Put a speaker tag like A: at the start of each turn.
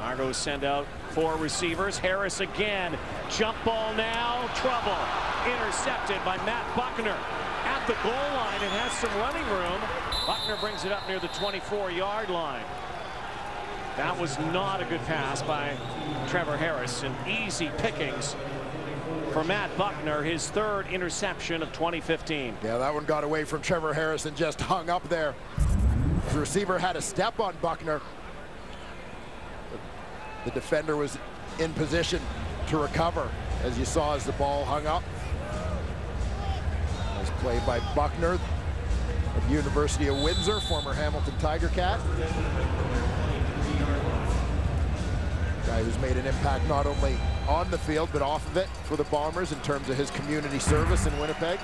A: Argos send out four receivers. Harris again. Jump ball now. Trouble. Intercepted by Matt Bucknor at the goal line and has some running room. Bucknor brings it up near the 24-yard line. That was not a good pass by Trevor Harris and easy pickings for Matt Bucknor, his third interception of 2015.
B: Yeah, that one got away from Trevor Harris and just hung up there. The receiver had a step on Bucknor. The defender was in position to recover, as you saw as the ball hung up. Nice play by Bucknor of University of Windsor, former Hamilton Tiger Cat. Guy who's made an impact not only on the field, but off of it for the Bombers in terms of his community service in Winnipeg.